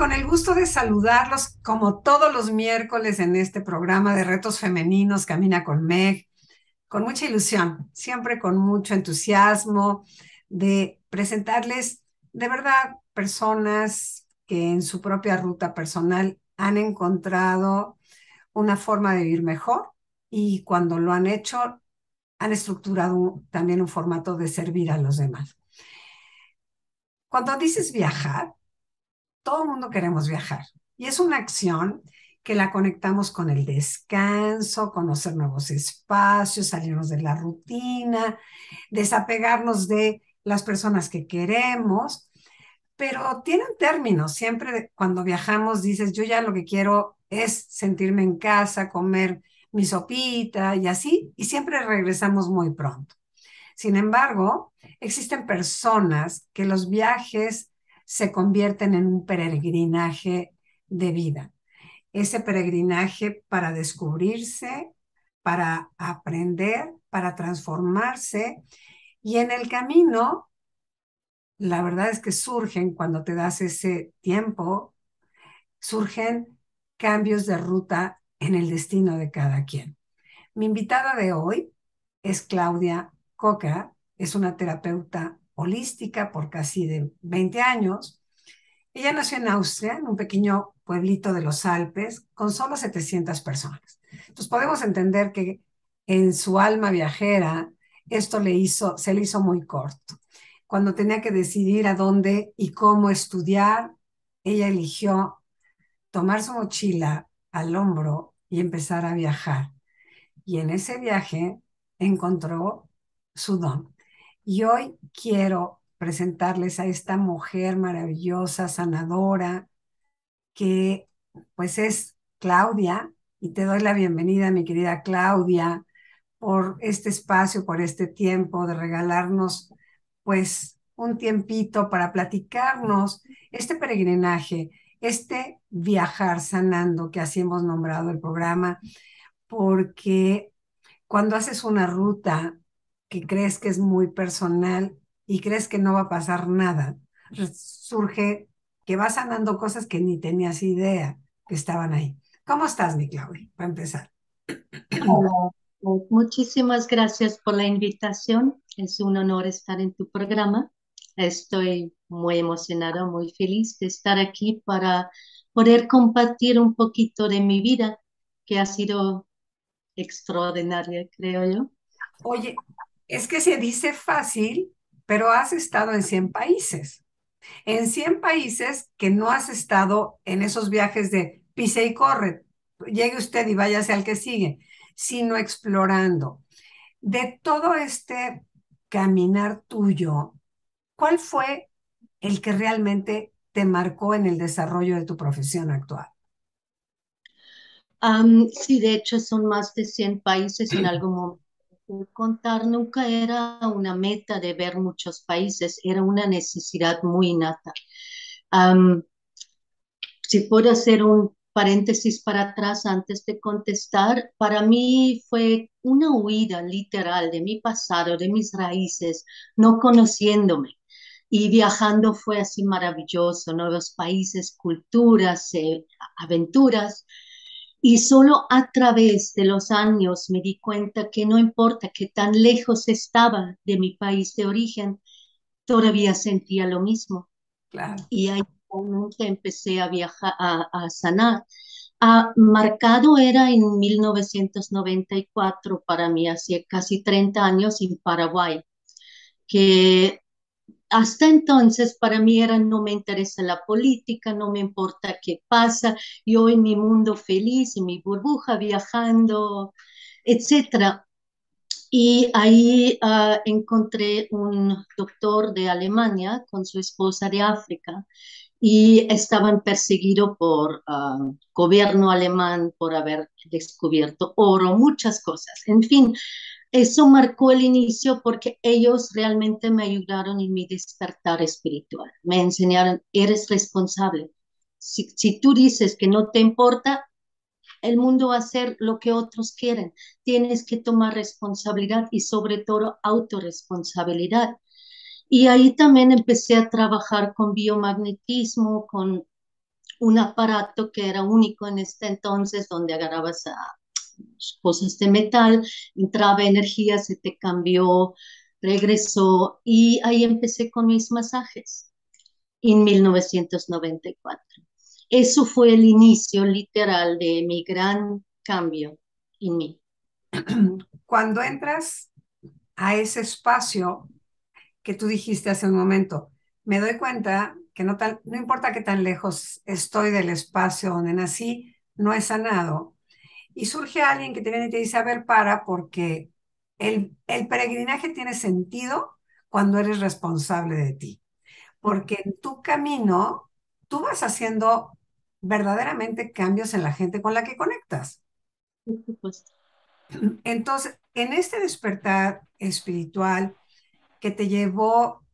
Con el gusto de saludarlos como todos los miércoles en este programa de retos femeninos Camina con Meg, con mucha ilusión, siempre con mucho entusiasmo de presentarles de verdad personas que en su propia ruta personal han encontrado una forma de vivir mejor y cuando lo han hecho han estructurado también un formato de servir a los demás. Cuando dices viajar, todo el mundo queremos viajar y es una acción que la conectamos con el descanso, conocer nuevos espacios, salirnos de la rutina, desapegarnos de las personas que queremos, pero tienen términos. Siempre cuando viajamos dices, yo ya lo que quiero es sentirme en casa, comer mi sopita y así, y siempre regresamos muy pronto. Sin embargo, existen personas que los viajes se convierten en un peregrinaje de vida. Ese peregrinaje para descubrirse, para aprender, para transformarse. Y en el camino, la verdad es que surgen, cuando te das ese tiempo, surgen cambios de ruta en el destino de cada quien. Mi invitada de hoy es Claudia Coca, es una terapeuta holística por casi de 20 años. Ella nació en Austria, en un pequeño pueblito de los Alpes, con solo 700 personas. Entonces podemos entender que en su alma viajera esto le hizo, se le hizo muy corto. Cuando tenía que decidir a dónde y cómo estudiar, ella eligió tomar su mochila al hombro y empezar a viajar. Y en ese viaje encontró su don. Y hoy quiero presentarles a esta mujer maravillosa, sanadora, que pues es Claudia, y te doy la bienvenida, mi querida Claudia, por este espacio, por este tiempo de regalarnos pues un tiempito para platicarnos este peregrinaje, este viajar sanando, que así hemos nombrado el programa, porque cuando haces una ruta que crees que es muy personal y crees que no va a pasar nada, surge que vas sanando cosas que ni tenías idea que estaban ahí. ¿Cómo estás, mi Claudia? Para empezar. Muchísimas gracias por la invitación. Es un honor estar en tu programa. Estoy muy emocionada, muy feliz de estar aquí para poder compartir un poquito de mi vida, que ha sido extraordinaria, creo yo. Oye, es que se dice fácil, pero has estado en 100 países. En 100 países que no has estado en esos viajes de pise y corre, llegue usted y váyase al que sigue, sino explorando. De todo este caminar tuyo, ¿cuál fue el que realmente te marcó en el desarrollo de tu profesión actual? sí, de hecho son más de 100 países en algún momento contar nunca era una meta de ver muchos países, era una necesidad muy innata. si puedo hacer un paréntesis para atrás antes de contestar, para mí fue una huida literal de mi pasado, de mis raíces, no conociéndome. Y viajando fue así maravilloso, nuevos países, culturas, eh, aventuras. Y solo a través de los años me di cuenta que no importa que tan lejos estaba de mi país de origen, todavía sentía lo mismo. Claro. Y ahí empecé a viajar, a, sanar. Ah, marcado era en 1994 para mí, hace casi 30 años en Paraguay, que hasta entonces para mí era no me interesa la política, no me importa qué pasa, yo en mi mundo feliz, en mi burbuja, viajando, etcétera. Y ahí ah, encontré un doctor de Alemania con su esposa de África y estaban perseguidos por ah, gobierno alemán por haber descubierto oro, muchas cosas. En fin, eso marcó el inicio porque ellos realmente me ayudaron en mi despertar espiritual. Me enseñaron, eres responsable. Si, tú dices que no te importa, el mundo va a hacer lo que otros quieren. Tienes que tomar responsabilidad y sobre todo autorresponsabilidad. Y ahí también empecé a trabajar con biomagnetismo, con un aparato que era único en este entonces, donde agarrabas a cosas de metal, entraba energía, se te cambió, regresó y ahí empecé con mis masajes en 1994. Eso fue el inicio literal de mi gran cambio en mí. Cuando entras a ese espacio que tú dijiste hace un momento. Me doy cuenta que no, no importa qué tan lejos estoy del espacio donde nací, no he sanado. Y surge alguien que te viene y te dice, a ver, para, porque el, el peregrinaje tiene sentido cuando eres responsable de ti. Porque en tu camino, tú vas haciendo verdaderamente cambios en la gente con la que conectas. Entonces, en este despertar espiritual, que te llevó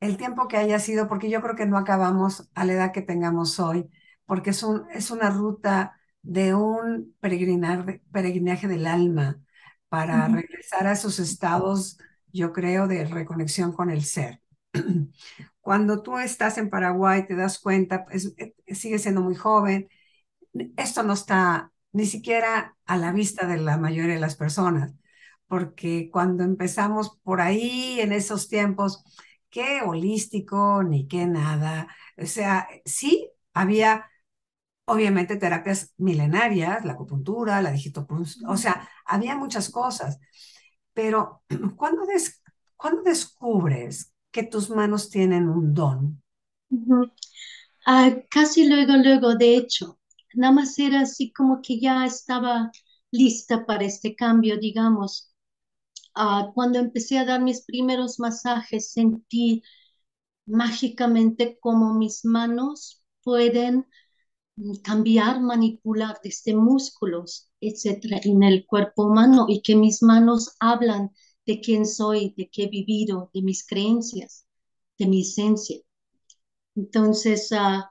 el tiempo que haya sido, porque yo creo que no acabamos a la edad que tengamos hoy, porque es, un, es una ruta de un peregrinar, peregrinaje del alma para regresar a esos estados, yo creo, de reconexión con el ser. Cuando tú estás en Paraguay, te das cuenta, pues, eh, sigues siendo muy joven, esto no está ni siquiera a la vista de la mayoría de las personas porque cuando empezamos por ahí en esos tiempos, qué holístico ni qué nada. O sea, sí había obviamente terapias milenarias, la acupuntura, la digitopuntura, o sea, había muchas cosas. Pero ¿cuándo, des descubres que tus manos tienen un don? Ah, casi luego, luego, de hecho, nada más era así como que ya estaba lista para este cambio, digamos. Ah, cuando empecé a dar mis primeros masajes, sentí mágicamente como mis manos pueden cambiar, manipular desde músculos, etcétera, en el cuerpo humano y que mis manos hablan de quién soy, de qué he vivido, de mis creencias, de mi esencia. Entonces, uh,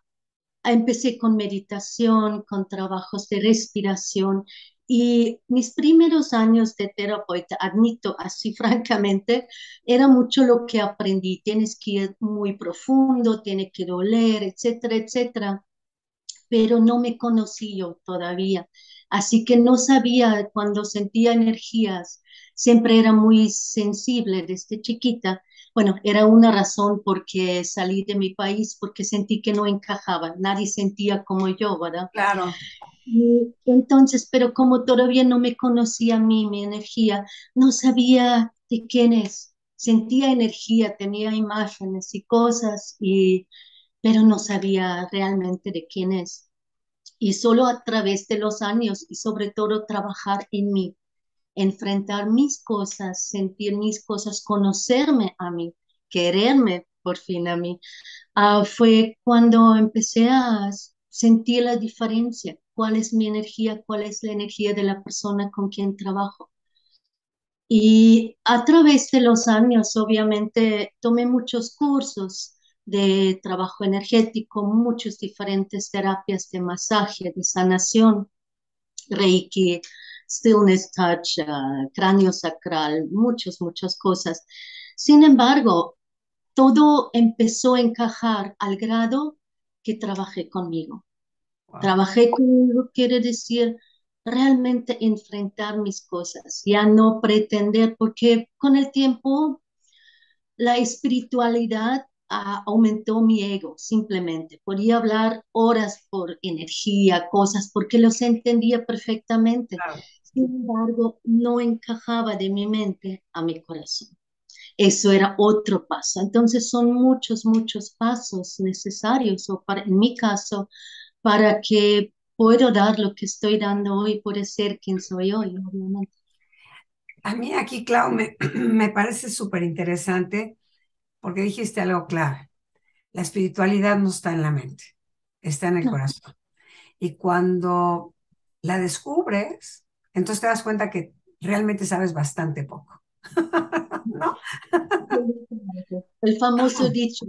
empecé con meditación, con trabajos de respiración y mis primeros años de terapeuta, admito así francamente, era mucho lo que aprendí. Tienes que ir muy profundo, tiene que doler, etcétera, etcétera. Pero no me conocí yo todavía. Así que no sabía cuando sentía energías. Siempre era muy sensible desde chiquita. Bueno, era una razón porque salí de mi país, porque sentí que no encajaba. Nadie sentía como yo, ¿verdad? Claro. Y entonces, pero como todavía no me conocía a mí, mi energía, no sabía de quién es. Sentía energía, tenía imágenes y cosas, y, pero no sabía realmente de quién es. Y solo a través de los años y sobre todo trabajar en mí, enfrentar mis cosas, sentir mis cosas, conocerme a mí, quererme por fin a mí, ah, fue cuando empecé a sentir la diferencia cuál es mi energía, cuál es la energía de la persona con quien trabajo. Y a través de los años, obviamente, tomé muchos cursos, de trabajo energético, muchas diferentes terapias de masaje, de sanación, Reiki, Stillness Touch, uh, cráneo sacral, muchas, muchas cosas. Sin embargo, todo empezó a encajar al grado que trabajé conmigo. Trabajé conmigo quiere decir realmente enfrentar mis cosas, ya no pretender, porque con el tiempo la espiritualidad aumentó mi ego, simplemente. Podía hablar horas por energía, cosas, porque los entendía perfectamente. Sin embargo, no encajaba de mi mente a mi corazón. Eso era otro paso. Entonces son muchos, muchos pasos necesarios, o para, en mi caso, para que puedo dar lo que estoy dando hoy, puede ser quien soy hoy, obviamente. A mí aquí, Clau, me, me parece súper interesante porque dijiste algo clave. La espiritualidad no está en la mente, está en el corazón. Y cuando la descubres, entonces te das cuenta que realmente sabes bastante poco. ¿No? El famoso dicho,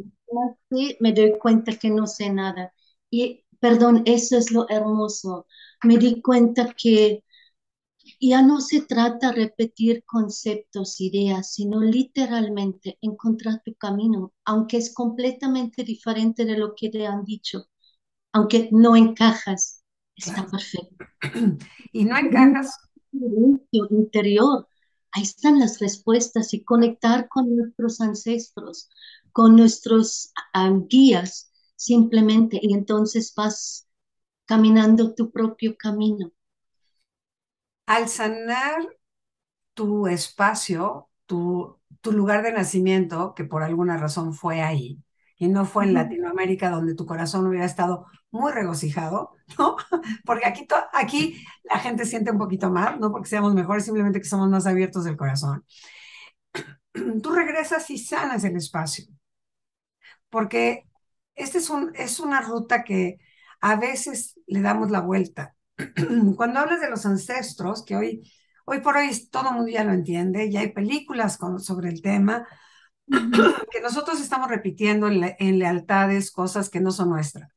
me doy cuenta que no sé nada. Y perdón, eso es lo hermoso. Me di cuenta que ya no se trata de repetir conceptos, ideas, sino literalmente encontrar tu camino, aunque es completamente diferente de lo que te han dicho, aunque no encajas, está perfecto. Y no encajas. Interior, ahí están las respuestas y conectar con nuestros ancestros, con nuestros guías, simplemente, y entonces vas caminando tu propio camino. Al sanar tu espacio, tu, tu lugar de nacimiento, que por alguna razón fue ahí, y no fue en Latinoamérica donde tu corazón hubiera estado muy regocijado, ¿no? Porque aquí, aquí la gente siente un poquito más, no porque seamos mejores, simplemente que somos más abiertos del corazón. Tú regresas y sanas el espacio, porque esta es, un, es una ruta que a veces le damos la vuelta. Cuando hablas de los ancestros, que hoy, hoy por hoy todo el mundo ya lo entiende, ya hay películas sobre el tema, que nosotros estamos repitiendo en, en, lealtades cosas que no son nuestras.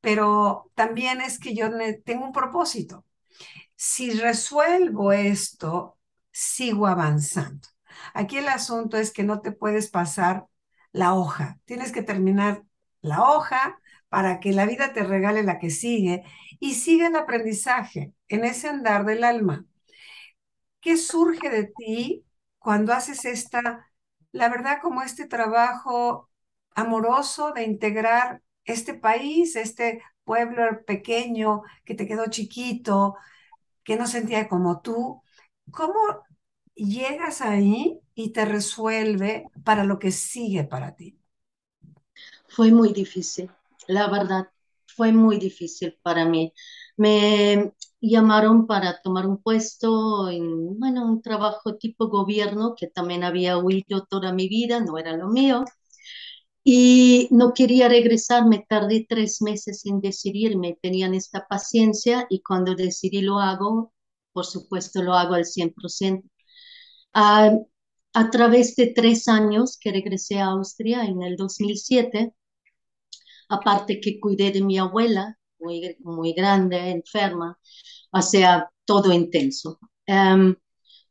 Pero también es que yo tengo un propósito. Si resuelvo esto, sigo avanzando. Aquí el asunto es que no te puedes pasar la hoja. Tienes que terminar la hoja para que la vida te regale la que sigue y sigue el aprendizaje en ese andar del alma. ¿Qué surge de ti cuando haces esta, la verdad, como este trabajo amoroso de integrar este país, este pueblo pequeño que te quedó chiquito, que no sentía como tú? ¿Cómo llegas ahí y te resuelve para lo que sigue para ti? Fue muy difícil, la verdad, fue muy difícil para mí. Me llamaron para tomar un puesto en, bueno, un trabajo tipo gobierno que también había huido toda mi vida, no era lo mío. Y no quería regresar, me tardé tres meses en decidirme, tenían esta paciencia y cuando decidí lo hago, por supuesto lo hago al 100%. Ah, a través de tres años que regresé a Austria en el 2007, aparte que cuidé de mi abuela, muy, muy grande, enferma, o sea, todo intenso. Um,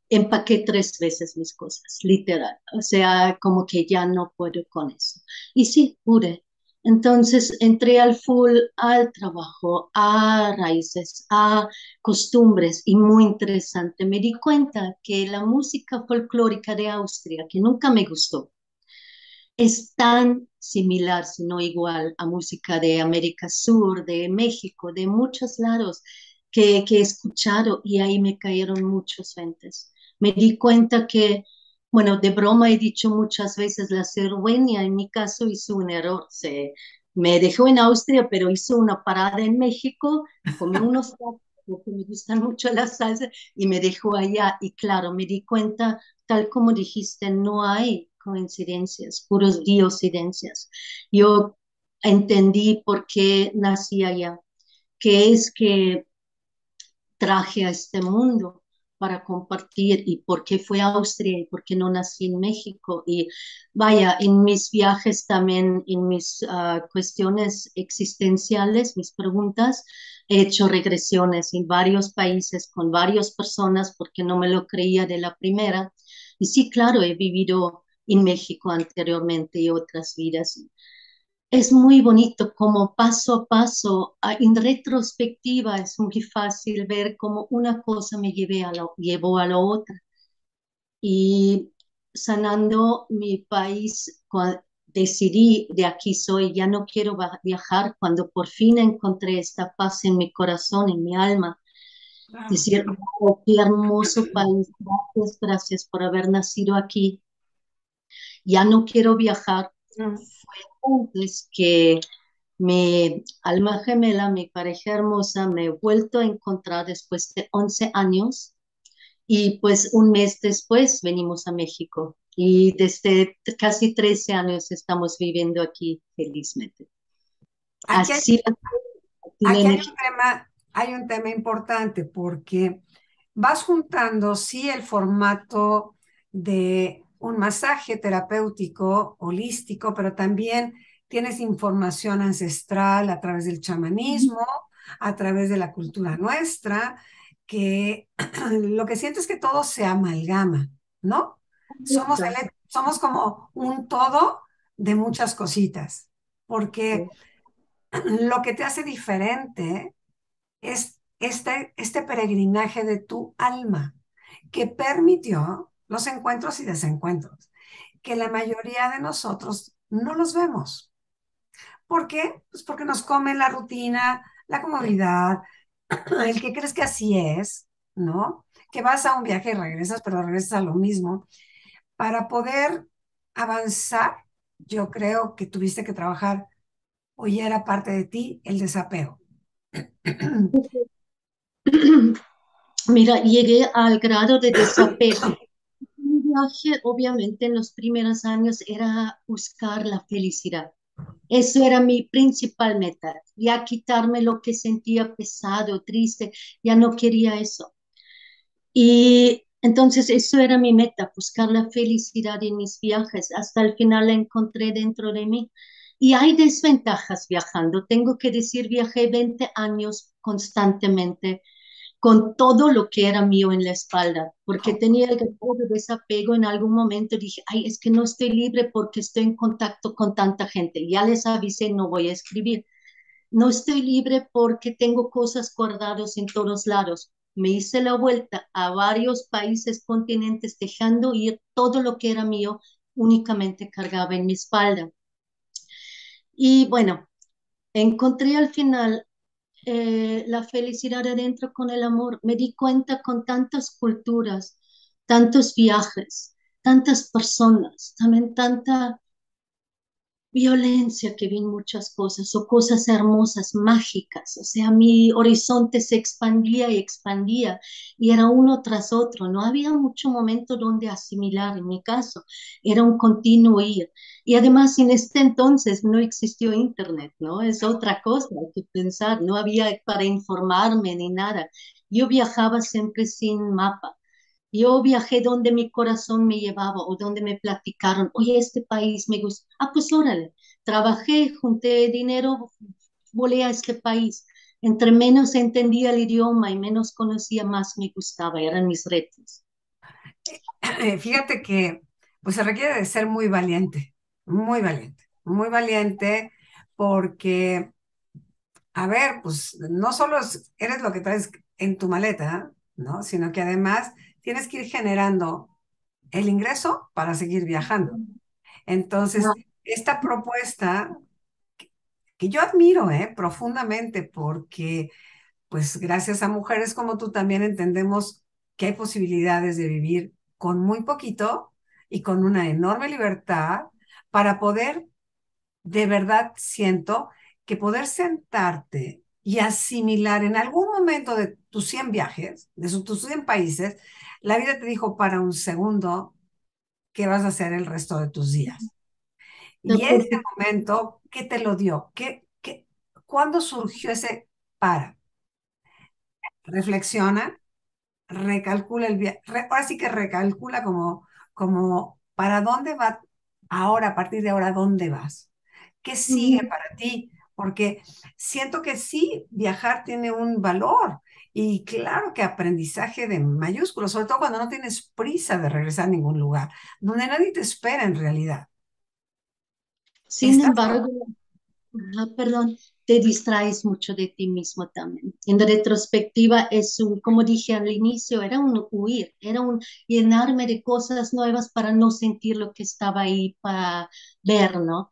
empaqué tres veces mis cosas, literal, o sea, como que ya no puedo con eso. Y sí, pude. Entonces entré al full al trabajo, a raíces, a costumbres y muy interesante. Me di cuenta que la música folclórica de Austria, que nunca me gustó, es tan similar, si no igual, a música de América Sur, de México, de muchos lados que, que he escuchado y ahí me cayeron muchos ventes. Me di cuenta que, bueno, de broma he dicho muchas veces, la cervenia en mi caso hizo un error. Se, me dejó en Austria, pero hizo una parada en México, comí unos porque me gustan mucho las salsas y me dejó allá. Y claro, me di cuenta, tal como dijiste, no hay coincidencias, puros diosidencias. Yo entendí por qué nací allá, que es que traje a este mundo para compartir y por qué fue Austria y por qué no nací en México. Y vaya, en mis viajes también, en mis uh, cuestiones existenciales, mis preguntas, he hecho regresiones en varios países con varias personas porque no me lo creía de la primera. Y sí, claro, he vivido en México anteriormente y otras vidas es muy bonito como paso a paso, en retrospectiva es muy fácil ver cómo una cosa me llevé a lo, llevó a la otra. Y sanando mi país, decidí, de aquí soy, ya no quiero viajar, cuando por fin encontré esta paz en mi corazón, en mi alma. Decir, oh, qué hermoso país, gracias, gracias por haber nacido aquí. Ya no quiero viajar, es que mi alma gemela, mi pareja hermosa, me he vuelto a encontrar después de 11 años. Y pues un mes después venimos a México. Y desde casi 13 años estamos viviendo aquí felizmente. Aquí, Así, hay, un tema, hay un tema importante porque vas juntando, sí, el formato de un masaje terapéutico, holístico, pero también tienes información ancestral a través del chamanismo, a través de la cultura nuestra, que lo que siento es que todo se amalgama, ¿no? Somos, somos como un todo de muchas cositas, porque lo que te hace diferente es este, este peregrinaje de tu alma, que permitió los encuentros y desencuentros, que la mayoría de nosotros no los vemos. ¿Por qué? Pues porque nos come la rutina, la comodidad, el que crees que así es, ¿no? Que vas a un viaje y regresas, pero regresas a lo mismo. Para poder avanzar, yo creo que tuviste que trabajar, o ya era parte de ti, el desapego. Mira, llegué al grado de desapego obviamente, en los primeros años era buscar la felicidad. Eso era mi principal meta, ya quitarme lo que sentía pesado, triste, ya no quería eso. Y entonces eso era mi meta, buscar la felicidad en mis viajes. Hasta el final la encontré dentro de mí. Y hay desventajas viajando. Tengo que decir, viajé 20 años constantemente con todo lo que era mío en la espalda, porque tenía el desapego en algún momento. Dije, ay, es que no estoy libre porque estoy en contacto con tanta gente. Ya les avisé, no voy a escribir. No estoy libre porque tengo cosas guardadas en todos lados. Me hice la vuelta a varios países, continentes, dejando ir todo lo que era mío, únicamente cargaba en mi espalda. Y bueno, encontré al final eh, la felicidad adentro con el amor. Me di cuenta con tantas culturas, tantos viajes, tantas personas, también tanta violencia que vi muchas cosas o cosas hermosas, mágicas. O sea, mi horizonte se expandía y expandía y era uno tras otro. No había mucho momento donde asimilar, en mi caso, era un continuo ir. Y además en este entonces no existió internet, ¿no? Es otra cosa, hay que pensar, no había para informarme ni nada. Yo viajaba siempre sin mapa. Yo viajé donde mi corazón me llevaba o donde me platicaron, oye, este país me gusta. Ah, pues órale, trabajé, junté dinero, volé a este país. Entre menos entendía el idioma y menos conocía, más me gustaba, eran mis retos. Eh, fíjate que pues se requiere de ser muy valiente, muy valiente, muy valiente porque, a ver, pues no solo eres lo que traes en tu maleta, ¿no? Sino que además tienes que ir generando el ingreso para seguir viajando. Entonces, esta propuesta que yo admiro ¿eh? profundamente porque, pues gracias a mujeres como tú también entendemos que hay posibilidades de vivir con muy poquito y con una enorme libertad para poder, de verdad siento que poder sentarte y asimilar en algún momento de tus 100 viajes, de tus 100 países, la vida te dijo para un segundo qué vas a hacer el resto de tus días. Y ese momento, ¿qué te lo dio? ¿Qué, qué, ¿Cuándo surgió ese para? Reflexiona recalcula el viaje, ahora sí que recalcula como, como, ¿para dónde va ahora, a partir de ahora, dónde vas? ¿Qué sigue para ti? Porque siento que sí, viajar tiene un valor y claro que aprendizaje de mayúsculos, sobre todo cuando no tienes prisa de regresar a ningún lugar, donde nadie te espera en realidad. Sin embargo, perdón, te distraes mucho de ti mismo también. En retrospectiva es un, como dije al inicio, era un huir, era un llenarme de cosas nuevas para no sentir lo que estaba ahí para ver, ¿no?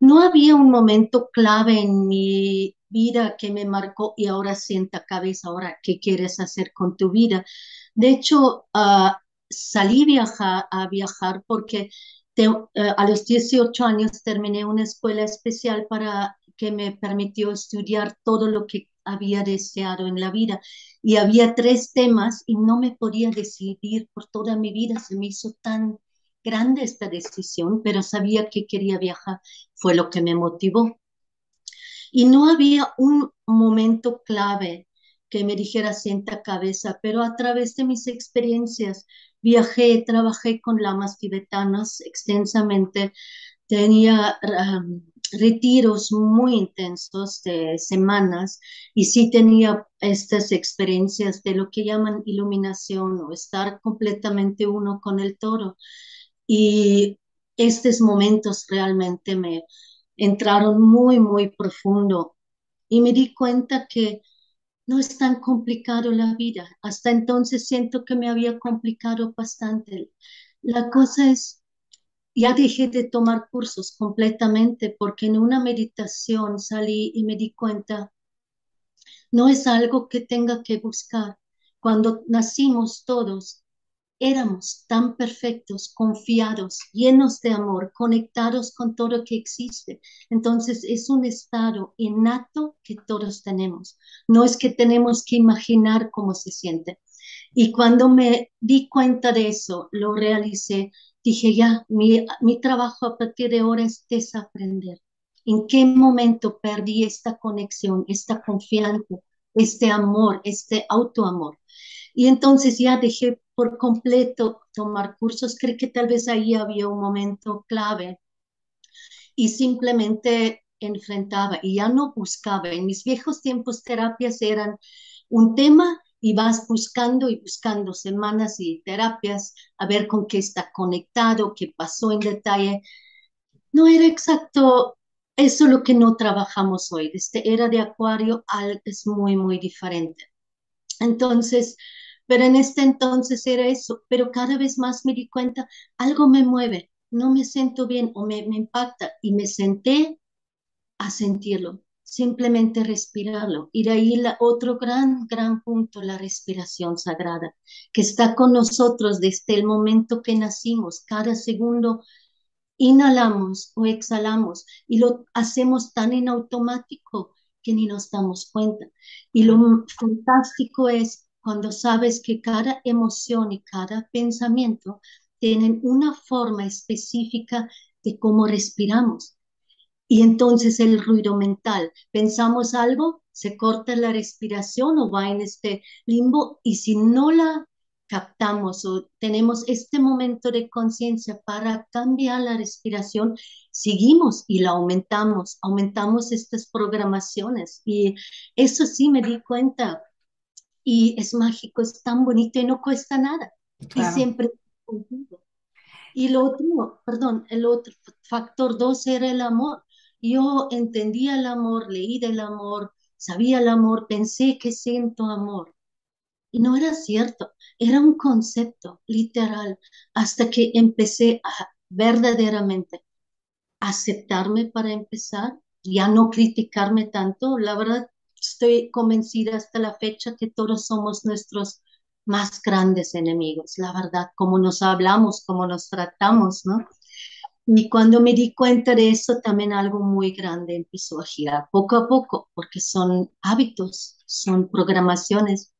No había un momento clave en mi vida que me marcó y ahora sienta cabeza, ahora, ¿qué quieres hacer con tu vida? De hecho, uh, salí viajar, a viajar porque te, uh, a los 18 años terminé una escuela especial para que me permitió estudiar todo lo que había deseado en la vida. Y había tres temas y no me podía decidir por toda mi vida. Se me hizo tan grande esta decisión, pero sabía que quería viajar. Fue lo que me motivó. Y no había un momento clave que me dijera sienta cabeza, pero a través de mis experiencias viajé, trabajé con lamas tibetanas extensamente, tenía retiros muy intensos de semanas y sí tenía estas experiencias de lo que llaman iluminación o estar completamente uno con el toro. Y estos momentos realmente me entraron muy, muy profundo y me di cuenta que no es tan complicado la vida. Hasta entonces siento que me había complicado bastante. La cosa es ya dejé de tomar cursos completamente porque en una meditación salí y me di cuenta, no es algo que tenga que buscar. Cuando nacimos todos, éramos tan perfectos, confiados, llenos de amor, conectados con todo lo que existe. Entonces es un estado innato que todos tenemos. No es que tenemos que imaginar cómo se siente. Y cuando me di cuenta de eso, lo realicé, dije, ya, mi, mi trabajo a partir de ahora es desaprender. ¿En qué momento perdí esta conexión, esta confianza, este amor, este autoamor? Y entonces ya dejé por completo tomar cursos. Creo que tal vez ahí había un momento clave y simplemente enfrentaba y ya no buscaba. En mis viejos tiempos terapias eran un tema y vas buscando y buscando semanas y terapias a ver con qué está conectado, qué pasó en detalle. No era exacto eso lo que no trabajamos hoy. Este era de acuario es muy, muy diferente. Entonces, pero en este entonces era eso, pero cada vez más me di cuenta, algo me mueve, no me siento bien o me, me impacta y me senté a sentirlo simplemente respirarlo. Y de ahí la, otro gran, gran punto, la respiración sagrada, que está con nosotros desde el momento que nacimos. Cada segundo inhalamos o exhalamos y lo hacemos tan en automático que ni nos damos cuenta. Y lo fantástico es cuando sabes que cada emoción y cada pensamiento tienen una forma específica de cómo respiramos. Y entonces el ruido mental, pensamos algo, se corta la respiración o va en este limbo y si no la captamos o tenemos este momento de conciencia para cambiar la respiración, seguimos y la aumentamos, aumentamos estas programaciones. Y eso sí me di cuenta. Y es mágico, es tan bonito y no cuesta nada. Y siempre Y lo otro, perdón, el otro factor dos era el amor yo entendía el amor, leí del amor, sabía el amor, pensé que siento amor. Y no era cierto, era un concepto literal hasta que empecé a verdaderamente aceptarme para empezar, ya no criticarme tanto. La verdad, estoy convencida hasta la fecha que todos somos nuestros más grandes enemigos, la verdad, cómo nos hablamos, cómo nos tratamos, ¿no? Y cuando me di cuenta de eso, también algo muy grande empezó a girar poco a poco, porque son hábitos, son programaciones.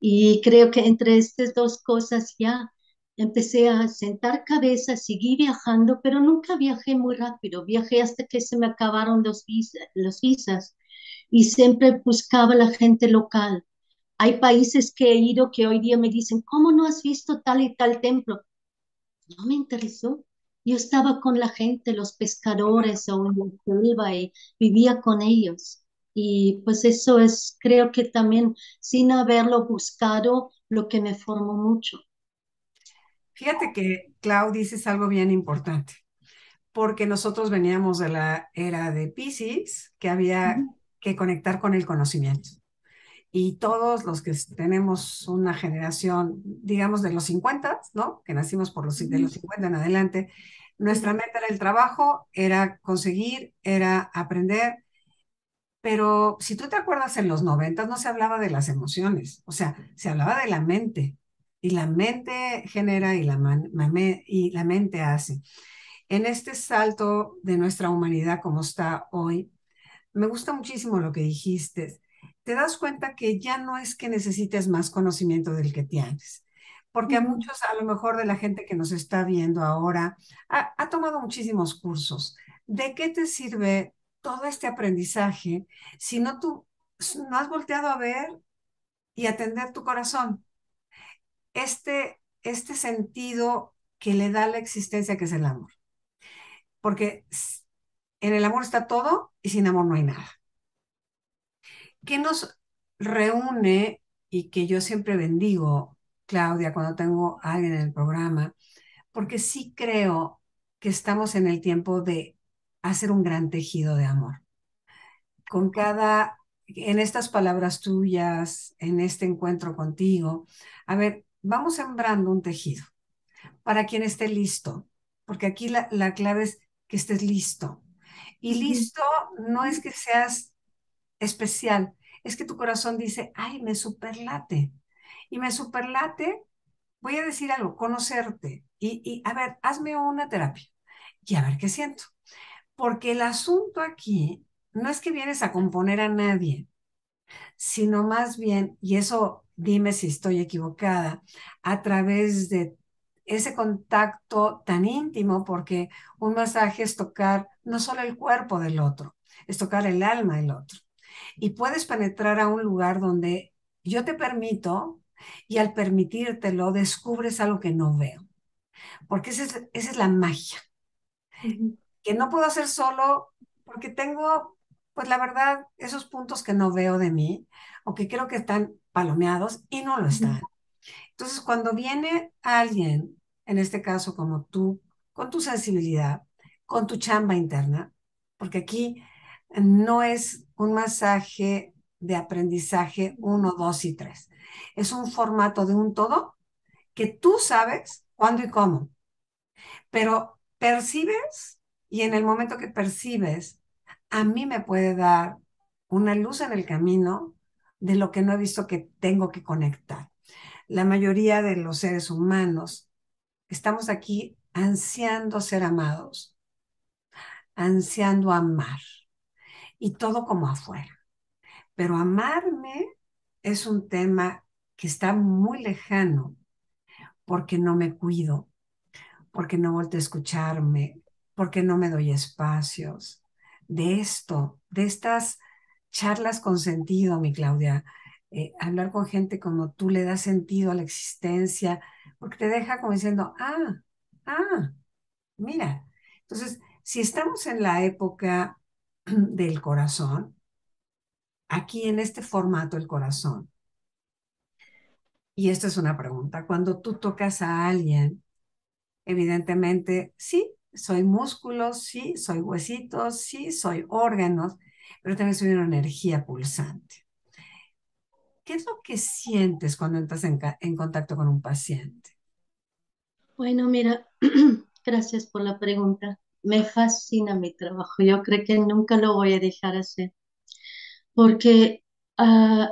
Y creo que entre estas dos cosas ya empecé a sentar cabeza, seguí viajando, pero nunca viajé muy rápido. Viajé hasta que se me acabaron los, visas, los visas y siempre buscaba la gente local hay países que he ido que hoy día me dicen, ¿cómo no has visto tal y tal templo? No me interesó. Yo estaba con la gente, los pescadores o en la selva y vivía con ellos. Y pues eso es, creo que también sin haberlo buscado, lo que me formó mucho. Fíjate que, Clau, dices algo bien importante, porque nosotros veníamos de la era de Pisces, que había que conectar con el conocimiento. Y todos los que tenemos una generación, digamos, de los 50, ¿no? Que nacimos por los, de los 50 en adelante, nuestra meta era el trabajo, era conseguir, era aprender. Pero si tú te acuerdas, en los 90 no se hablaba de las emociones, o sea, se hablaba de la mente. Y la mente genera y la, y la mente hace. En este salto de nuestra humanidad como está hoy, me gusta muchísimo lo que dijiste. Te das cuenta que ya no es que necesites más conocimiento del que tienes, porque a muchos, a lo mejor de la gente que nos está viendo ahora, ha, ha tomado muchísimos cursos. ¿De qué te sirve todo este aprendizaje si no tú no has volteado a ver y atender tu corazón? Este, este sentido que le da la existencia que es el amor. Porque en el amor está todo y sin amor no hay nada. ¿Qué nos reúne y que yo siempre bendigo, Claudia, cuando tengo a alguien en el programa? Porque sí creo que estamos en el tiempo de hacer un gran tejido de amor. Con cada, en estas palabras tuyas, en este encuentro contigo, a ver, vamos sembrando un tejido para quien esté listo, porque aquí la, la clave es que estés listo. Y listo no es que seas especial, es que tu corazón dice, ay, me superlate. Y me superlate, voy a decir algo, conocerte. Y, y a ver, hazme una terapia y a ver qué siento. Porque el asunto aquí no es que vienes a componer a nadie, sino más bien, y eso dime si estoy equivocada, a través de ese contacto tan íntimo, porque un masaje es tocar no solo el cuerpo del otro, es tocar el alma del otro. Y puedes penetrar a un lugar donde yo te permito y al permitírtelo descubres algo que no veo. Porque esa es, esa es la magia. Que no puedo hacer solo porque tengo, pues la verdad, esos puntos que no veo de mí o que creo que están palomeados y no lo están. Entonces, cuando viene alguien en este caso como tú, con tu sensibilidad, con tu chamba interna, porque aquí no es un masaje de aprendizaje uno, dos y tres. Es un formato de un todo que tú sabes cuándo y cómo, pero percibes y en el momento que percibes, a mí me puede dar una luz en el camino de lo que no he visto que tengo que conectar. La mayoría de los seres humanos Estamos aquí ansiando ser amados, ansiando amar y todo como afuera. Pero amarme es un tema que está muy lejano porque no me cuido, porque no vuelto a escucharme, porque no me doy espacios. De esto, de estas charlas con sentido, mi Claudia, eh, hablar con gente como tú le da sentido a la existencia, porque te deja como diciendo, ah, ah, mira. Entonces, si estamos en la época del corazón, aquí en este formato el corazón, y esta es una pregunta, cuando tú tocas a alguien, evidentemente, sí, soy músculos, sí, soy huesitos, sí, soy órganos, pero también soy una energía pulsante. ¿Qué es lo que sientes cuando entras en, en contacto con un paciente? Bueno, mira, gracias por la pregunta. Me fascina mi trabajo. Yo creo que nunca lo voy a dejar hacer. Porque uh,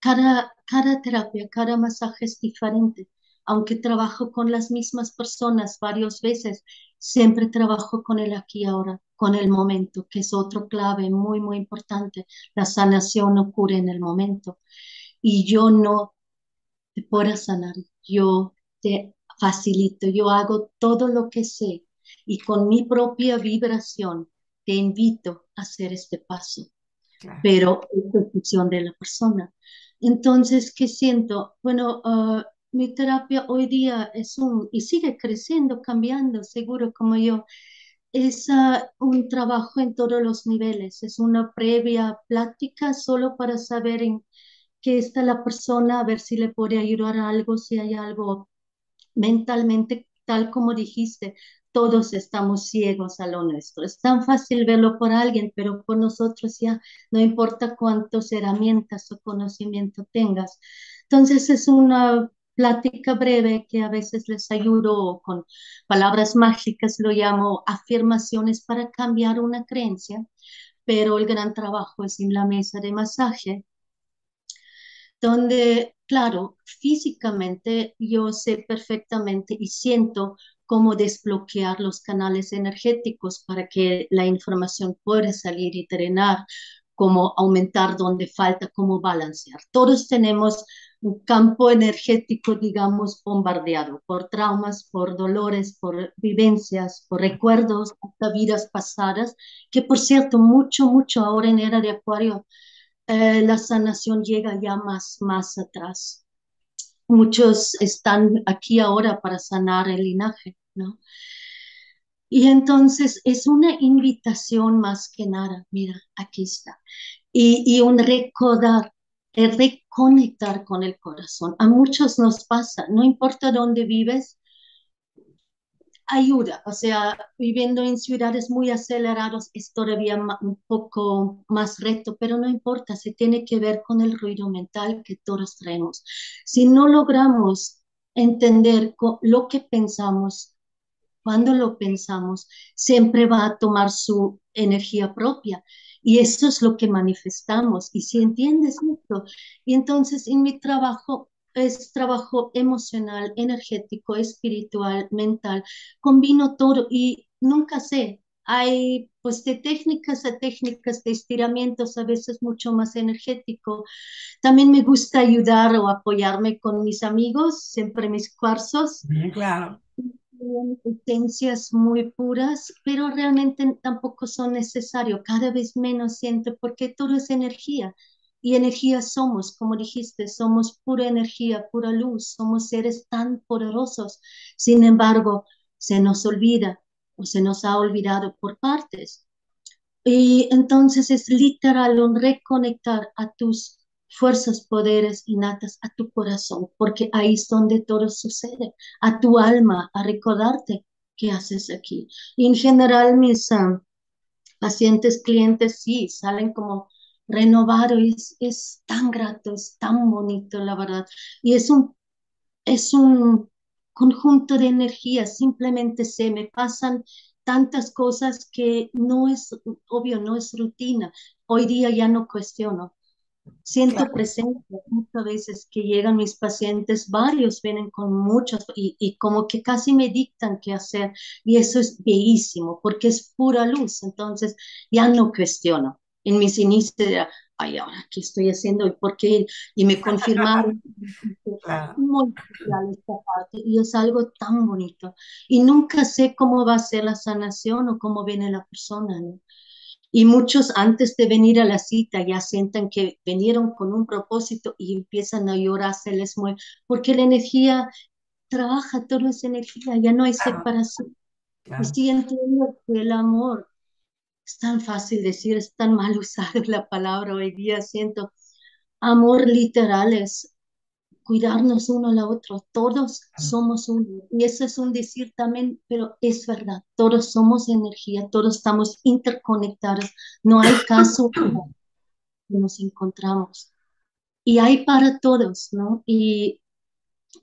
cada, cada terapia, cada masaje es diferente. Aunque trabajo con las mismas personas varias veces, siempre trabajo con el aquí y ahora, con el momento, que es otro clave muy, muy importante. La sanación ocurre en el momento y yo no te puedo sanar, yo te facilito, yo hago todo lo que sé y con mi propia vibración te invito a hacer este paso. Pero es decisión de la persona. Entonces, ¿qué siento? Bueno, uh, mi terapia hoy día es un, y sigue creciendo, cambiando, seguro como yo, es uh, un trabajo en todos los niveles, es una previa plática solo para saber en qué está la persona, a ver si le puede ayudar a algo, si hay algo mentalmente, tal como dijiste, todos estamos ciegos a lo nuestro. Es tan fácil verlo por alguien, pero por nosotros ya no importa cuántas herramientas o conocimiento tengas. Entonces es una plática breve que a veces les ayudo con palabras mágicas, lo llamo afirmaciones para cambiar una creencia, pero el gran trabajo es en la mesa de masaje, donde, claro, físicamente yo sé perfectamente y siento cómo desbloquear los canales energéticos para que la información pueda salir y drenar, cómo aumentar donde falta, cómo balancear. Todos tenemos un campo energético, digamos, bombardeado por traumas, por dolores, por vivencias, por recuerdos, hasta vidas pasadas, que por cierto, mucho, mucho ahora en era de Acuario, eh, la sanación llega ya más, más atrás. Muchos están aquí ahora para sanar el linaje, ¿no? Y entonces es una invitación más que nada, mira, aquí está. Y, y un recordar, el reconectar con el corazón. A muchos nos pasa, no importa dónde vives, ayuda, o sea, viviendo en ciudades muy acelerados es todavía un poco más reto, pero no importa, se tiene que ver con el ruido mental que todos traemos. Si no logramos entender lo que pensamos, cuando lo pensamos, siempre va a tomar su energía propia. Y eso es lo que manifestamos. Y si entiendes esto, y entonces en mi trabajo es trabajo emocional, energético, espiritual, mental, combino todo y nunca sé, hay pues de técnicas a técnicas de estiramientos, a veces mucho más energético. También me gusta ayudar o apoyarme con mis amigos, siempre mis cuarzos. Claro. Esencias muy puras, pero realmente tampoco son necesarios, cada vez menos siento, porque todo es energía y energía somos, como dijiste, somos pura energía, pura luz, somos seres tan poderosos. Sin embargo, se nos olvida o se nos ha olvidado por partes. Y entonces es literal un reconectar a tus fuerzas, poderes innatas, a tu corazón, porque ahí es donde todo sucede, a tu alma, a recordarte qué haces aquí. Y en general mis um, pacientes, clientes, sí, salen como renovado es, es tan grato, es tan bonito, la verdad. Y es un, es un conjunto de energías, simplemente se me pasan tantas cosas que no es, obvio, no es rutina. Hoy día ya no cuestiono. Siento presencia muchas veces que llegan mis pacientes, varios vienen con muchos y, y, como que casi me dictan qué hacer y eso es bellísimo porque es pura luz, entonces ya no cuestiono en mis inicios era, ay, ahora, ¿qué estoy haciendo? ¿Y por qué? Y me confirmaron. Muy especial esta parte y es algo tan bonito. Y nunca sé cómo va a ser la sanación o cómo viene la persona, ¿no? Y muchos antes de venir a la cita ya sienten que vinieron con un propósito y empiezan a llorar, se les mueve, porque la energía trabaja, toda esa energía, ya no hay separación. Y sí entiendo que el amor es tan fácil decir, es tan mal usada la palabra hoy día, siento. Amor literal es cuidarnos uno al otro, todos somos uno. Y eso es un decir también, pero es verdad, todos somos energía, todos estamos interconectados, no hay caso que nos encontramos. Y hay para todos, ¿no? Y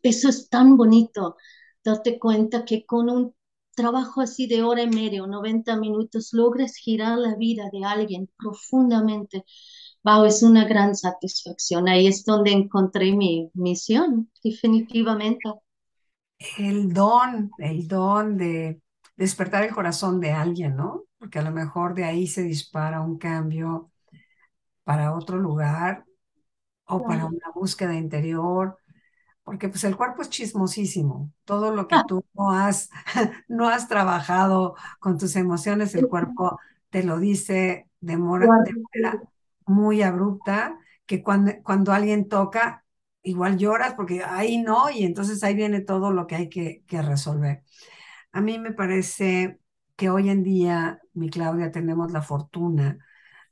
eso es tan bonito, darte cuenta que con un trabajo así de hora y media o 90 minutos, logres girar la vida de alguien profundamente, wow, es una gran satisfacción. Ahí es donde encontré mi misión, definitivamente. El don, el don de despertar el corazón de alguien, ¿no? Porque a lo mejor de ahí se dispara un cambio para otro lugar o para una búsqueda interior porque pues el cuerpo es chismosísimo. Todo lo que ah. tú no has, no has trabajado con tus emociones, el cuerpo te lo dice de, manera muy abrupta que cuando, cuando alguien toca, igual lloras porque ahí no, y entonces ahí viene todo lo que hay que, que resolver. A mí me parece que hoy en día, mi Claudia, tenemos la fortuna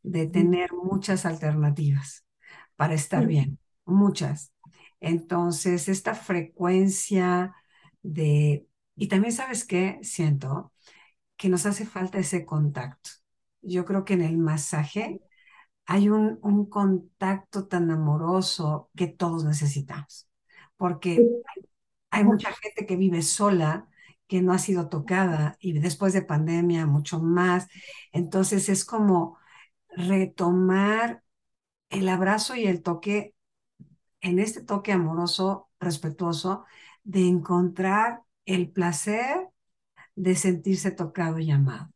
de tener muchas alternativas para estar bien, muchas. Entonces, esta frecuencia de... Y también sabes qué, siento que nos hace falta ese contacto. Yo creo que en el masaje hay un, un contacto tan amoroso que todos necesitamos, porque hay mucha gente que vive sola, que no ha sido tocada y después de pandemia mucho más. Entonces es como retomar el abrazo y el toque, en este toque amoroso, respetuoso, de encontrar el placer de sentirse tocado y amado.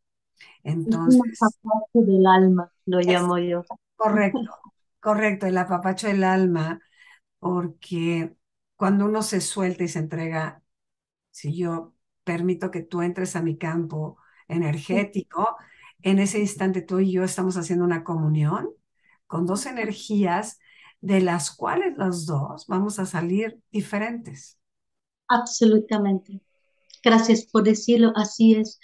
Entonces, el apapacho del alma, lo llamo yo. Correcto, correcto, el apapacho del alma, porque cuando uno se suelta y se entrega, si yo permito que tú entres a mi campo energético, en ese instante tú y yo estamos haciendo una comunión con dos energías de las cuales los dos vamos a salir diferentes. Absolutamente. Gracias por decirlo, así es.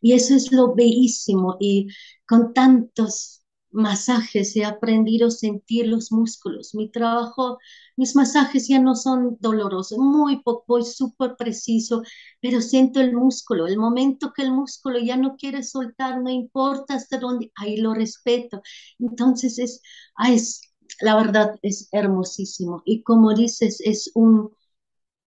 Y eso es lo bellísimo. Y con tantos masajes he aprendido a sentir los músculos. Mi trabajo, mis masajes ya no son dolorosos, muy poco, y súper preciso, pero siento el músculo. El momento que el músculo ya no quiere soltar, no importa hasta dónde, ahí lo respeto. Entonces es, ah, es la verdad, es hermosísimo. Y como dices, es un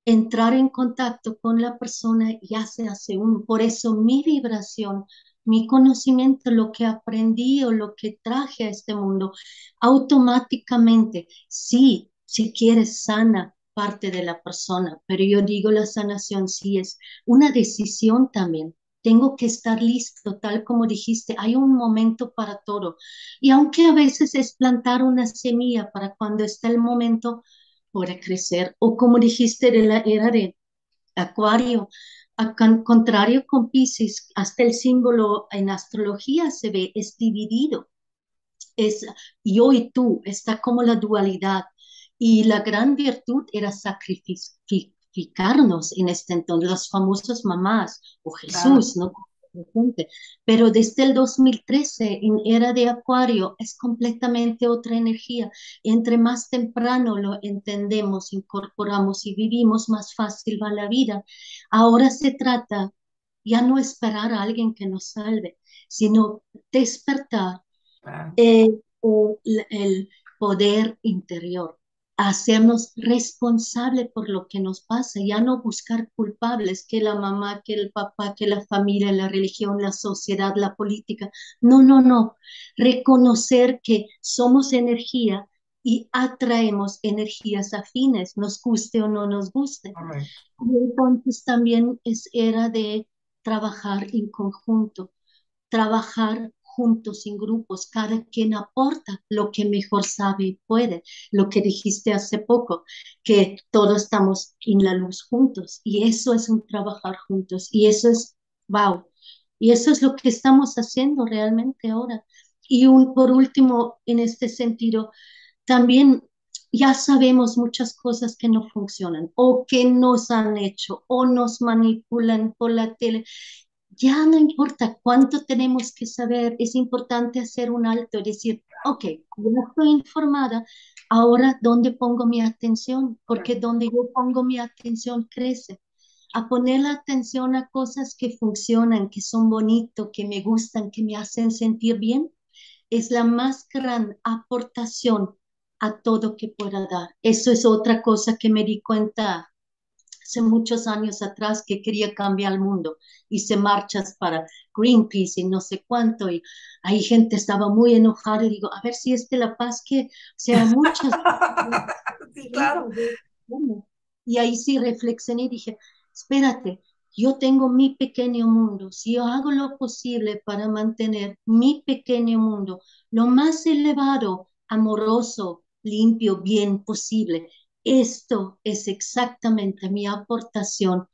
entrar en contacto con la persona ya se hace un, por eso mi vibración mi conocimiento, lo que aprendí o lo que traje a este mundo, automáticamente, sí, si quieres sana parte de la persona, pero yo digo la sanación sí es una decisión también. Tengo que estar listo, tal como dijiste, hay un momento para todo. Y aunque a veces es plantar una semilla para cuando está el momento, para crecer. O como dijiste de la era de Acuario, al contrario con Pisces, hasta el símbolo en astrología se ve, es dividido. Es yo y tú, está como la dualidad. Y la gran virtud era sacrificarnos en este entonces, los famosos mamás o Jesús, ¿no? Pero desde el 2013, en era de Acuario, es completamente otra energía. Entre más temprano lo entendemos, incorporamos y vivimos, más fácil va la vida. Ahora se trata ya no esperar a alguien que nos salve, sino despertar el poder interior hacernos responsable por lo que nos pasa, ya no buscar culpables, que la mamá, que el papá, que la familia, la religión, la sociedad, la política. No, no, no. Reconocer que somos energía y atraemos energías afines, nos guste o no nos guste. Y entonces también es era de trabajar en conjunto, trabajar juntos en grupos, cada quien aporta lo que mejor sabe y puede, lo que dijiste hace poco, que todos estamos en la luz juntos y eso es un trabajar juntos y eso es, wow, y eso es lo que estamos haciendo realmente ahora. Y por último, en este sentido, también ya sabemos muchas cosas que no funcionan o que nos han hecho o nos manipulan por la tele ya no importa cuánto tenemos que saber, es importante hacer un alto y decir, ok, ya estoy informada, ahora ¿dónde pongo mi atención? Porque donde yo pongo mi atención crece. A poner la atención a cosas que funcionan, que son bonitos, que me gustan, que me hacen sentir bien, es la más gran aportación a todo que pueda dar. Eso es otra cosa que me di cuenta hace muchos años atrás que quería cambiar el mundo. Hice marchas para Greenpeace y no sé cuánto, y ahí gente estaba muy enojada y digo, a ver si es de la paz que, sea, muchas... sí, claro. Y ahí sí reflexioné y dije, espérate, yo tengo mi pequeño mundo, si yo hago lo posible para mantener mi pequeño mundo lo más elevado, amoroso, limpio, bien posible, esto es exactamente mi aportación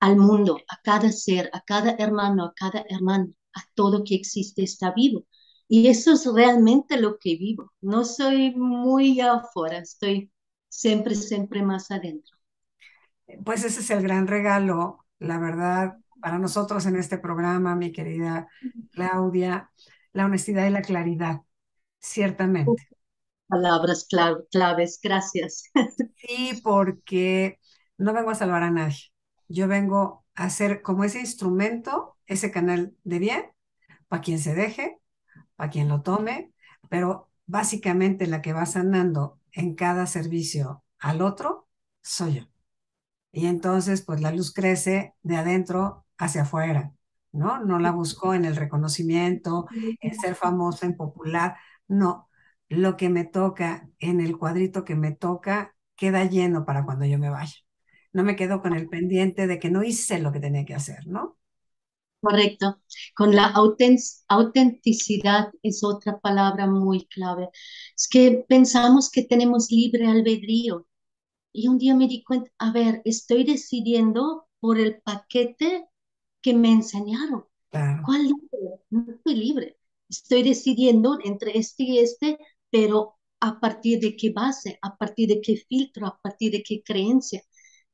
al mundo, a cada ser, a cada hermano, a cada hermana, a todo que existe está vivo. Y eso es realmente lo que vivo. No soy muy afuera, estoy siempre, siempre más adentro. Pues ese es el gran regalo, la verdad, para nosotros en este programa, mi querida Claudia, la honestidad y la claridad, ciertamente. Palabras claves, gracias. Sí, porque no vengo a salvar a nadie. Yo vengo a ser como ese instrumento, ese canal de bien, para quien se deje, para quien lo tome, pero básicamente la que va sanando en cada servicio al otro soy yo. Y entonces, pues la luz crece de adentro hacia afuera, ¿no? No la busco en el reconocimiento, en ser famosa, en popular, no. Lo que me toca en el cuadrito que me toca queda lleno para cuando yo me vaya. No me quedo con el pendiente de que no hice lo que tenía que hacer, ¿no? Correcto. Con la autenticidad es otra palabra muy clave. Es que pensamos que tenemos libre albedrío y un día me di cuenta, a ver, estoy decidiendo por el paquete que me enseñaron. ¿Cuál libre? No estoy libre. Estoy decidiendo entre este y este, pero a partir de qué base, a partir de qué filtro, a partir de qué creencia.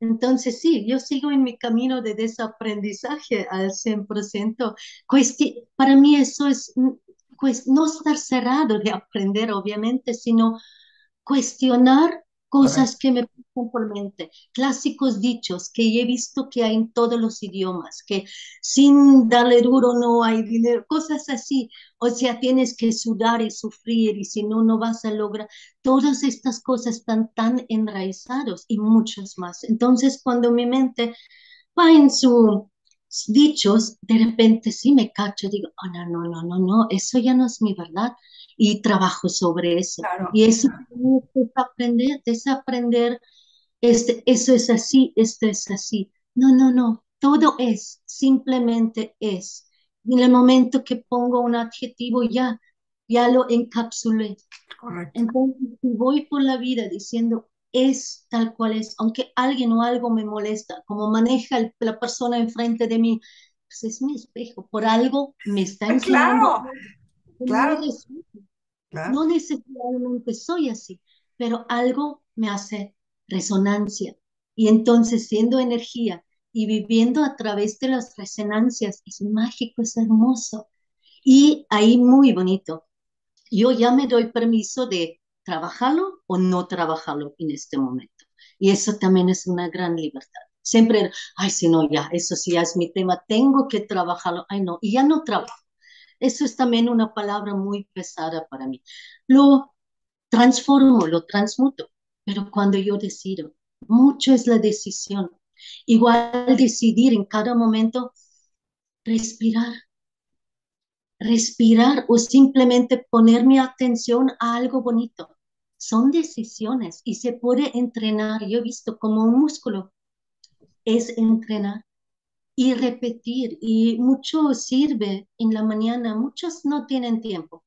Entonces, sí, yo sigo en mi camino de desaprendizaje al 100%. Para mí eso es pues, no estar cerrado de aprender, obviamente, sino cuestionar cosas que me pasan por mente, clásicos dichos que he visto que hay en todos los idiomas, que sin darle duro no hay dinero, cosas así, o sea, tienes que sudar y sufrir y si no, no vas a lograr. Todas estas cosas están tan enraizados y muchas más. Entonces, cuando mi mente va en sus dichos, de repente sí me cacho, digo, oh, no, no, no, no, no, eso ya no es mi verdad y trabajo sobre eso. Y eso es aprender, desaprender, este, eso es así, esto es así. No, no, no, todo es, simplemente es. en el momento que pongo un adjetivo ya, ya lo encapsulé. Correcto. Entonces, si voy por la vida diciendo es tal cual es, aunque alguien o algo me molesta, como maneja la persona enfrente de mí, pues es mi espejo, por algo me está enseñando. Claro, claro. No necesariamente soy así, pero algo me hace resonancia. Y entonces, siendo energía y viviendo a través de las resonancias, es mágico, es hermoso. Y ahí muy bonito. Yo ya me doy permiso de trabajarlo o no trabajarlo en este momento. Y eso también es una gran libertad. Siempre, ay, si no, ya, eso sí ya es mi tema, tengo que trabajarlo. Ay, no, y ya no trabajo. Eso es también una palabra muy pesada para mí. Lo transformo, lo transmuto, pero cuando yo decido, mucho es la decisión. Igual decidir en cada momento respirar, respirar o simplemente poner mi atención a algo bonito. Son decisiones y se puede entrenar. Yo he visto como un músculo es entrenar y repetir. Y mucho sirve en la mañana, muchos no tienen tiempo.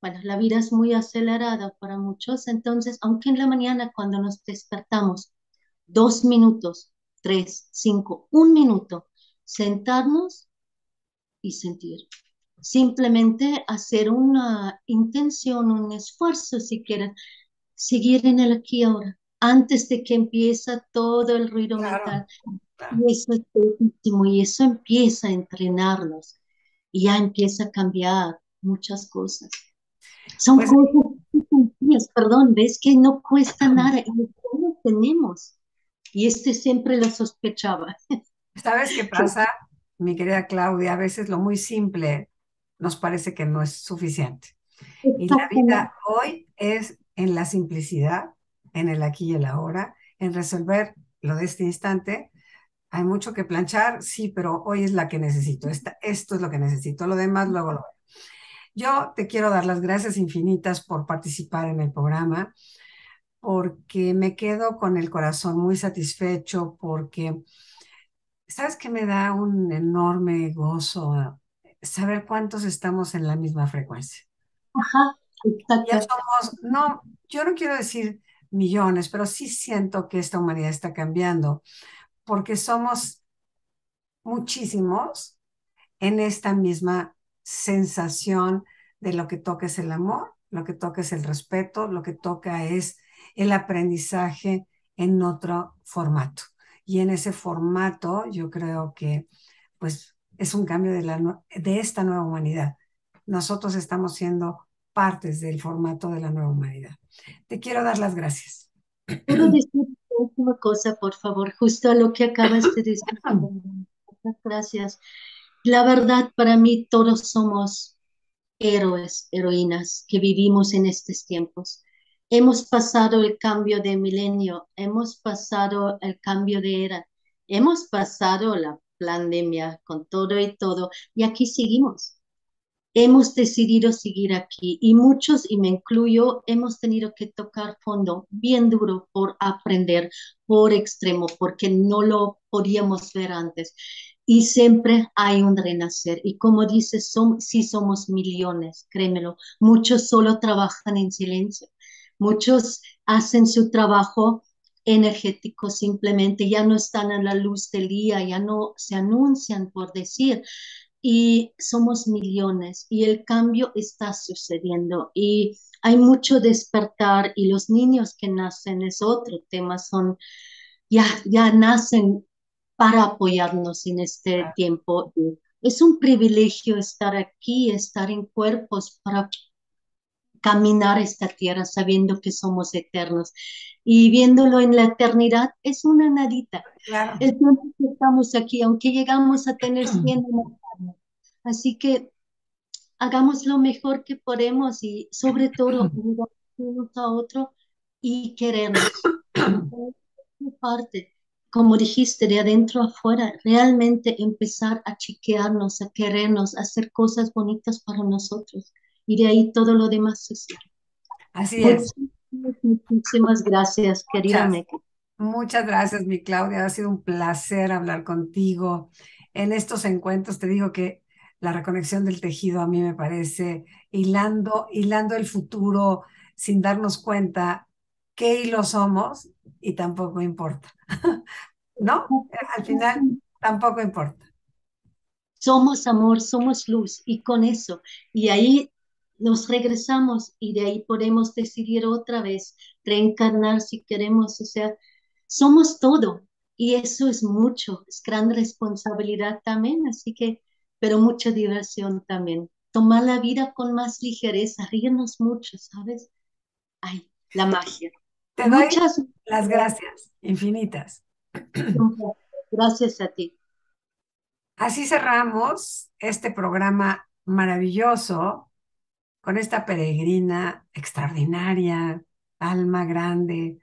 Bueno, la vida es muy acelerada para muchos, entonces, aunque en la mañana cuando nos despertamos, dos minutos, tres, cinco, un minuto, sentarnos y sentir. Simplemente hacer una intención, un esfuerzo, si quieren, seguir en el aquí ahora, antes de que empiece todo el ruido mental. Y eso es y eso empieza a entrenarnos y ya empieza a cambiar muchas cosas. Son pues cosas perdón, ves que no cuesta nada y lo tenemos. Y este siempre lo sospechaba. ¿Sabes qué pasa, mi querida Claudia? A veces lo muy simple nos parece que no es suficiente. Y la vida hoy es en la simplicidad, en el aquí y el ahora, en resolver lo de este instante hay mucho que planchar, sí, pero hoy es la que necesito. Esta, esto es lo que necesito. Lo demás luego lo veo. Yo te quiero dar las gracias infinitas por participar en el programa, porque me quedo con el corazón muy satisfecho, porque sabes que me da un enorme gozo saber cuántos estamos en la misma frecuencia. Ajá, Ya somos, no, yo no quiero decir millones, pero sí siento que esta humanidad está cambiando porque somos muchísimos en esta misma sensación de lo que toca es el amor, lo que toca es el respeto, lo que toca es el aprendizaje en otro formato. Y en ese formato yo creo que pues es un cambio de, la, de esta nueva humanidad. Nosotros estamos siendo partes del formato de la nueva humanidad. Te quiero dar las gracias. ¿Puedo decir una cosa, por favor? Justo a lo que acabas de decir. Muchas gracias. La verdad, para mí todos somos héroes, heroínas que vivimos en estos tiempos. Hemos pasado el cambio de milenio, hemos pasado el cambio de era, hemos pasado la pandemia con todo y todo, y aquí seguimos. Hemos decidido seguir aquí y muchos, y me incluyo, hemos tenido que tocar fondo bien duro por aprender, por extremo, porque no lo podíamos ver antes y siempre hay un renacer. Y como dices, son, sí somos millones, créemelo. Muchos solo trabajan en silencio. Muchos hacen su trabajo energético simplemente, ya no están a la luz del día, ya no se anuncian por decir. Y somos millones y el cambio está sucediendo y hay mucho despertar y los niños que nacen es otro tema, son ya, ya nacen para apoyarnos en este tiempo. Es un privilegio estar aquí, estar en cuerpos para caminar esta tierra sabiendo que somos eternos. Y viéndolo en la eternidad es una nadita. El tiempo estamos aquí, aunque llegamos a tener 100 años. Así que hagamos lo mejor que podemos y sobre todo uno a otro y querernos. parte como dijiste, de adentro afuera, realmente empezar a chiquearnos, a querernos, a hacer cosas bonitas para nosotros. Y de ahí todo lo demás. Así es. Muchísimas gracias, querida muchas, Muchas gracias, mi Claudia. Ha sido un placer hablar contigo. En estos encuentros te digo que la reconexión del tejido a mí me parece hilando, hilando el futuro sin darnos cuenta qué hilo somos y tampoco importa. ¿No? Al final tampoco importa. Somos amor, somos luz y con eso, y ahí nos regresamos y de ahí podemos decidir otra vez reencarnar si queremos, o sea, somos todo y eso es mucho, es gran responsabilidad también, así que, pero mucha diversión también. Tomar la vida con más ligereza, ríenos mucho, ¿sabes? Ay, la magia. Te doy Muchas las gracias infinitas. Gracias a ti. Así cerramos este programa maravilloso con esta peregrina extraordinaria, alma grande,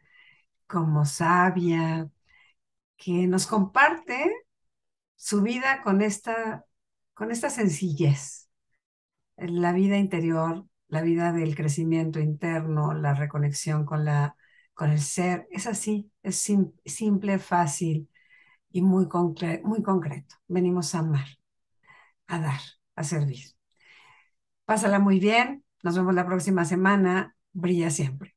como sabia, que nos comparte su vida con esta, con esta sencillez, la vida interior, la vida del crecimiento interno, la reconexión con la con el ser, es así, es simple, fácil y muy, muy concreto. Venimos a amar, a dar, a servir. Pásala muy bien, nos vemos la próxima semana, brilla siempre.